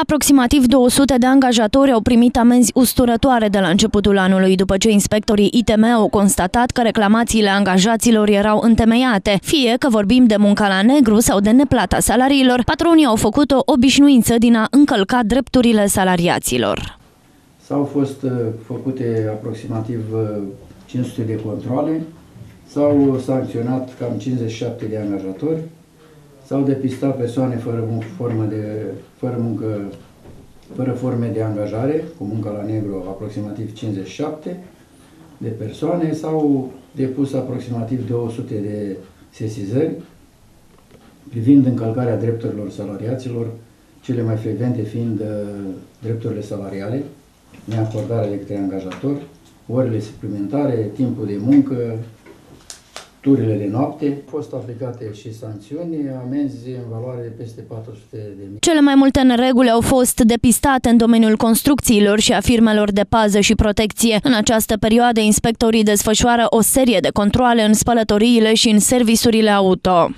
Aproximativ 200 de angajatori au primit amenzi usturătoare de la începutul anului, după ce inspectorii ITM au constatat că reclamațiile angajaților erau întemeiate. Fie că vorbim de munca la negru sau de neplata salariilor, patronii au făcut o obișnuință din a încălca drepturile salariaților. S-au fost uh, făcute aproximativ 500 uh, de controle, s-au sancționat cam 57 de angajatori, S-au depistat persoane fără formă de, fără muncă, fără forme de angajare, cu muncă la negru aproximativ 57 de persoane, s-au depus aproximativ 200 de sesizări privind încălcarea drepturilor salariaților, cele mai frecvente fiind uh, drepturile salariale, neacordarea de către angajator, orele suplimentare, timpul de muncă, turile de noapte. Au fost aplicate și sancțiuni, amenzi în valoare de peste 400 de mii. Cele mai multe nereguli au fost depistate în domeniul construcțiilor și a firmelor de pază și protecție. În această perioadă, inspectorii desfășoară o serie de controle în spălătoriile și în servisurile auto.